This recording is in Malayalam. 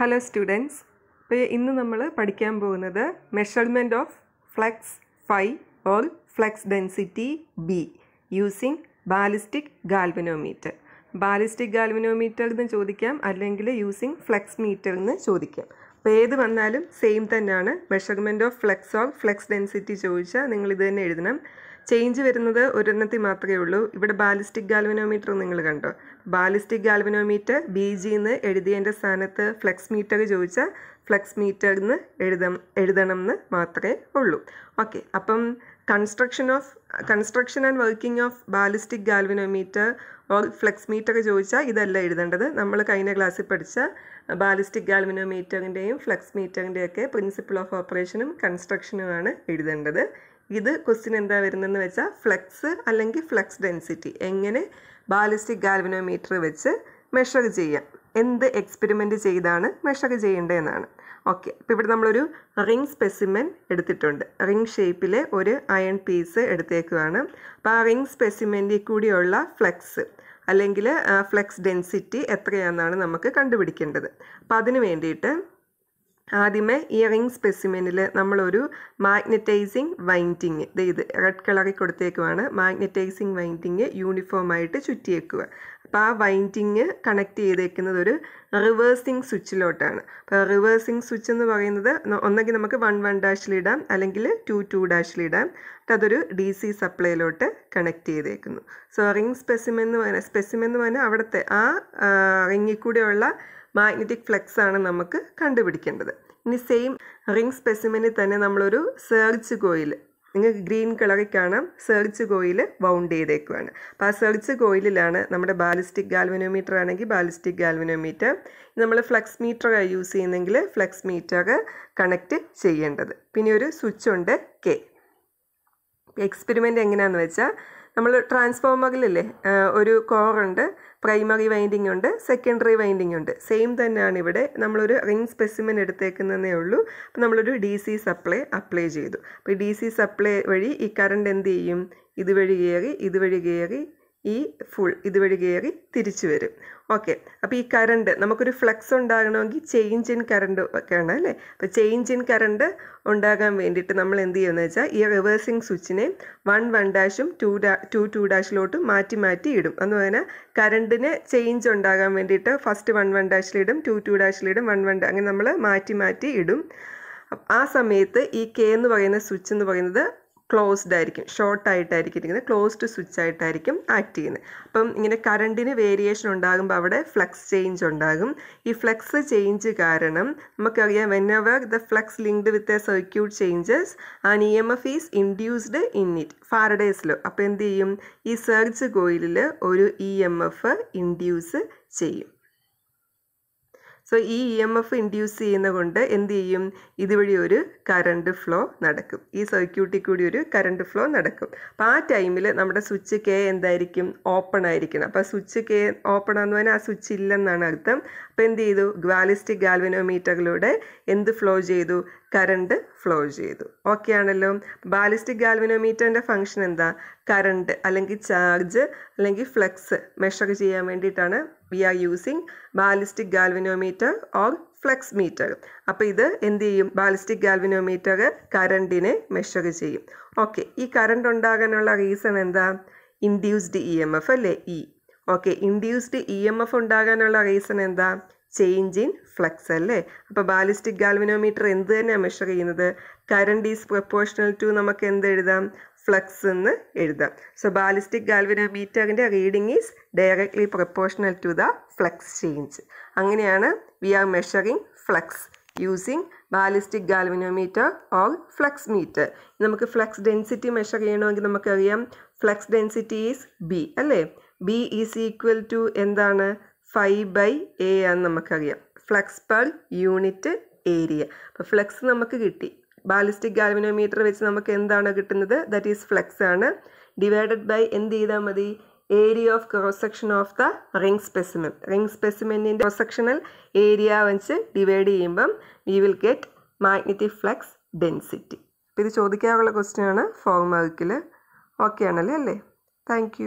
ഹലോ സ്റ്റുഡൻസ് ഇപ്പോൾ ഇന്ന് നമ്മൾ പഠിക്കാൻ പോകുന്നത് measurement of flux phi or flux density B using ballistic galvanometer ballistic galvanometer എന്ന് ചോദിക്കാം അല്ലെങ്കിൽ യൂസിങ് ഫ്ലക്സ് മീറ്റർ എന്ന് ചോദിക്കാം. അപ്പോൾ ഏത് വന്നാലും സെയിം തന്നെയാണ് measurement of flux or flux density ചോദിച്ചാൽ നിങ്ങൾ ഇത് തന്നെ എഴുതണം. ചേഞ്ച് വരുന്നത് ഒരെണ്ണത്തിൽ മാത്രമേ ഉള്ളൂ. ഇവിടെ ബാലിസ്റ്റിക് ഗാൽവനോമീറ്റർ നിങ്ങൾ കണ്ടോ? ബാലിസ്റ്റിക് ഗാൽവനോമീറ്റർ ബി ജി എന്ന് എഴുതിയതിന്റെ സ്ഥാനത്ത് ഫ്ലെക്സ് മീറ്റർ ചോദിച്ചാൽ ഫ്ലെക്സ് മീറ്റർ എന്ന് എഴുതാം എഴുതണം എന്ന് മാത്രമേ ഉള്ളൂ. ഓക്കെ അപ്പം construction of construction and working of ballistic galvanometer or flux meter ചോദിച്ചാൽ ഇതല്ല എഴുതേണ്ടത്. നമ്മൾ കഴിഞ്ഞ ക്ലാസ്സിൽ പഠിച്ച ബാലിസ്റ്റിക് ഗാൽവിനോമീറ്ററിന്റെയും ഫ്ലെക്സ് മീറ്ററിന്റെയൊക്കെ പ്രിൻസിപ്പിൾ ഓഫ് ഓപ്പറേഷനും കൺസ്ട്രക്ഷനുമാണ് എഴുതേണ്ടത്. ഇത് ക്വസ്റ്റ്യൻ എന്താ വരുന്നതെന്ന് വെച്ചാൽ ഫ്ലെക്സ് അല്ലെങ്കിൽ ഫ്ലെക്സ് ഡെൻസിറ്റി എങ്ങനെ ബാലിസ്റ്റിക് ഗാൽവനോമീറ്റർ വെച്ച് മെഷർ ചെയ്യാം? എന്ത് എക്സ്പെരിമെന്റ് ചെയ്താണ് മെഷർ ചെയ്യേണ്ടതെന്നാണ്. ഓക്കെ അപ്പോൾ ഇവിടെ നമ്മളൊരു റിംഗ് സ്പെസിമെൻ എടുത്തിട്ടുണ്ട്. റിംഗ് ഷേപ്പിലെ ഒരു അയൺ പീസ് എടുത്തേക്കുവാണ്. അപ്പോൾ ആ റിംഗ് സ്പെസിമെന്റിൽ കൂടിയുള്ള ഫ്ലെക്സ് അല്ലെങ്കിൽ ഫ്ലെക്സ് ഡെൻസിറ്റി എത്രയാണെന്നാണ് നമുക്ക് കണ്ടുപിടിക്കേണ്ടത്. അപ്പോൾ അതിന് വേണ്ടിയിട്ട് ആദ്യമേ ഈ റിംഗ് സ്പെസിമെനിൽ നമ്മളൊരു മാഗ്നറ്റൈസിങ് വൈൻഡിങ് ഇത് റെഡ് കളറിൽ കൊടുത്തേക്കുവാണ്. മാഗ്നറ്റൈസിങ് വൈൻഡിങ് യൂണിഫോമായിട്ട് ചുറ്റിയേക്കുക അപ്പോൾ ആ വൈൻഡിങ് കണക്ട് ചെയ്തേക്കുന്നത് ഒരു റിവേഴ്സിങ് സ്വിച്ചിലോട്ടാണ് അപ്പോൾ റിവേഴ്സിങ് സ്വിച്ച് എന്ന് പറയുന്നത് ഒന്നെങ്കിൽ നമുക്ക് വൺ വൺ ഡാഷിലിടാം അല്ലെങ്കിൽ ടു ടു ഡാഷിലിടാം അതൊരു ഡി സി സപ്ലൈയിലോട്ട് കണക്ട് ചെയ്തേക്കുന്നു. സോ റിംഗ് സ്പെസിമെന്ന് പറഞ്ഞാൽ സ്പെസിമെൻ എന്ന് പറഞ്ഞാൽ അവിടുത്തെ ആ റിങ്ങിൽ കൂടെയുള്ള മാഗ്നറ്റിക് ഫ്ലെക്സ് ആണ് നമുക്ക് കണ്ടുപിടിക്കേണ്ടത്. ഇനി സെയിം റിംഗ് സ്പെസിമിന് തന്നെ നമ്മളൊരു സെർച്ച് കോയിൽ നിങ്ങൾക്ക് ഗ്രീൻ കളറിൽ കാണാം. സെർച്ച് കോയിൽ ബൗണ്ട് ചെയ്തേക്കുവാണ്. അപ്പോൾ ആ സെർച്ച് കോയിലാണ് നമ്മുടെ ബാലിസ്റ്റിക് ഗാൽവനോമീറ്റർ ആണെങ്കിൽ ബാലിസ്റ്റിക് ഗാൽവനോമീറ്റർ നമ്മൾ ഫ്ലെക്സ് മീറ്റർ യൂസ് ചെയ്യുന്നെങ്കിൽ ഫ്ലക്സ് മീറ്റർ കണക്റ്റ് ചെയ്യേണ്ടത്. പിന്നെ ഒരു സ്വിച്ച് ഉണ്ട് കെ എക്സ്പെരിമെന്റ് എങ്ങനെയാണെന്ന് വെച്ചാൽ നമ്മൾ ട്രാൻസ്ഫോമറിലല്ലേ ഒരു കോറുണ്ട് പ്രൈമറി വൈൻഡിങ് ഉണ്ട് സെക്കൻഡറി വൈൻഡിങ് ഉണ്ട്. സെയിം തന്നെയാണ് ഇവിടെ നമ്മളൊരു റിംഗ് സ്പെസിമെൻ എടുത്തേക്കുന്നതേ ഉള്ളൂ. അപ്പോൾ നമ്മളൊരു ഡി സി സപ്ലൈ അപ്ലൈ ചെയ്തു. അപ്പോൾ ഡി സി സപ്ലൈ വഴി ഈ കറണ്ട് എന്ത് ചെയ്യും? ഇതുവഴി കയറി ഇതുവഴി കയറി ഈ ഫുൾ ഇതുവഴി കയറി തിരിച്ചു വരും. ഓക്കെ അപ്പോൾ ഈ കറണ്ട് നമുക്കൊരു ഫ്ലക്സ് ഉണ്ടാകണമെങ്കിൽ ചേഞ്ച് ഇൻ കറണ്ട് ഒക്കെയാണ് അല്ലേ? അപ്പോൾ ചേഞ്ച് ഇൻ കറണ്ട് ഉണ്ടാകാൻ വേണ്ടിയിട്ട് നമ്മൾ എന്ത് ചെയ്യുമെന്ന് വെച്ചാൽ ഈ റിവേഴ്സിങ് സ്വിച്ചിനെ വൺ വൺ ഡാഷും ടു ഡാ ടു ഡാഷിലോട്ട് മാറ്റി മാറ്റി ഇടും. എന്ന് പറഞ്ഞാൽ കറണ്ടിന് ചേഞ്ച് ഉണ്ടാകാൻ വേണ്ടിയിട്ട് ഫസ്റ്റ് വൺ വൺ ഡാഷിലിടും ടു ടു ഡാഷിലിടും വൺ വൺ അങ്ങനെ നമ്മൾ മാറ്റി മാറ്റി ഇടും. ആ സമയത്ത് ഈ കെ എന്ന് പറയുന്ന സ്വിച്ച് എന്ന് പറയുന്നത് ക്ലോസ്ഡ് ആയിരിക്കും ഷോർട്ട് ആയിട്ടായിരിക്കും ഇരിക്കുന്നത് ക്ലോസ്ഡ് സ്വിച്ച് ആയിട്ടായിരിക്കും ആക്ട് ചെയ്യുന്നത്. അപ്പം ഇങ്ങനെ കറണ്ടിന് വേരിയേഷൻ ഉണ്ടാകുമ്പോൾ അവിടെ ഫ്ലക്സ് ചേഞ്ച് ഉണ്ടാകും. ഈ ഫ്ലക്സ് ചേഞ്ച് കാരണം നമുക്കറിയാം whenever the flux linked with a circuit changes and E M F is induced in it ഫാരഡേസിലോ അപ്പോൾ എന്ത് ചെയ്യും? ഈ സെർച്ച് കോയിലിൽ ഒരു ഇ എം എഫ് ഇൻഡ്യൂസ് ചെയ്യും. സോ ഈ ഇ എം എഫ് ഇൻഡ്യൂസ് ചെയ്യുന്ന കൊണ്ട് എന്ത് ചെയ്യും? ഇതുവഴി ഒരു കറണ്ട് ഫ്ലോ നടക്കും. ഈ സർക്യൂട്ടിൽ കൂടി ഒരു കറണ്ട് ഫ്ലോ നടക്കും. അപ്പോൾ ആ ടൈമിൽ നമ്മുടെ സ്വിച്ച് കെ എന്തായിരിക്കും? ഓപ്പൺ ആയിരിക്കണം. അപ്പോൾ സ്വിച്ച് കെ ഓപ്പൺ ആണെന്ന് പറഞ്ഞാൽ ആ സ്വിച്ച് ഇല്ലെന്നാണ് അർത്ഥം. അപ്പോൾ എന്ത് ചെയ്തു? ഗ്വാലിസ്റ്റിക് ഗാൽവിനോമീറ്ററിലൂടെ എന്ത് ഫ്ലോ ചെയ്തു? കറണ്ട് ഫ്ലോ ചെയ്തു. ഓക്കെ ആണല്ലോ? ബാലിസ്റ്റിക് ഗാൽവിനോമീറ്ററിന്റെ ഫംഗ്ഷൻ എന്താ? കറണ്ട് അല്ലെങ്കിൽ ചാർജ് അല്ലെങ്കിൽ ഫ്ലക്സ് മെഷർ ചെയ്യാൻ വേണ്ടിയിട്ടാണ് we are using ballistic galvanometer or flux meter അപ്പോൾ ഇത് എന്ത് ചെയ്യും? ബാലിസ്റ്റിക് ഗാൽവിനോമീറ്റർ കറണ്ടിനെ മെഷർ ചെയ്യും. ഓക്കെ ഈ കറണ്ട് ഉണ്ടാകാനുള്ള റീസൺ എന്താ? ഇൻഡ്യൂസ്ഡ് ഇ എം എഫ് അല്ലേ? E okay induced E M F ഉണ്ടാകാനുള്ള റീസൺ എന്താ? ചേഞ്ച് ഇൻ ഫ്ലക്സ് അല്ലേ? അപ്പോൾ ബാലിസ്റ്റിക് ഗാൽവിനോമീറ്റർ എന്ത് തന്നെയാണ് മെഷർ ചെയ്യുന്നത്? കറണ്ട് ഈസ് പ്രപ്പോർഷണൽ ടു നമുക്ക് എന്ത് എഴുതാം? ഫ്ലക്സ് എന്ന് എഴുതാം. So ballistic ഗാൽവനോമീറ്ററിന്റെ reading is directly proportional to the flux change അങ്ങനെയാണ് we are measuring flux using ballistic galvanometer or flux meter നമുക്ക് ഫ്ലക്സ് ഡെൻസിറ്റി മെഷർ ചെയ്യണമെങ്കിൽ നമുക്കറിയാം ഫ്ലക്സ് ഡെൻസിറ്റി ഈസ് ബി അല്ലേ? ബി ഈസ് ഈക്വൽ ടു എന്താണ്? ഫൈവ് ബൈ എ ആണെന്ന് നമുക്കറിയാം. ഫ്ലക്സ് പെർ യൂണിറ്റ് ഏരിയ അപ്പോൾ ഫ്ലക്സ് നമുക്ക് കിട്ടി. ബാലിസ്റ്റിക് ഗാൽവനോമീറ്റർ വെച്ച് നമുക്ക് എന്താണ് കിട്ടുന്നത്? ദറ്റ് ഈസ് ഫ്ലെക്സ് ആണ്. ഡിവൈഡഡ് ബൈ എന്ത് ചെയ്താൽ മതി? Area of cross section of the ring specimen ring സ്പെസിമെന്റിന്റെ cross sectional area വെച്ച് ഡിവൈഡ് ചെയ്യുമ്പം we will get magnetic flux density അപ്പോൾ ഇത് ചോദിക്കാനുള്ള ക്വസ്റ്റ്യൻ ആണ് ഫോം മാർക്കിൽ ഓക്കെ ആണല്ലേ? അല്ലേ? താങ്ക്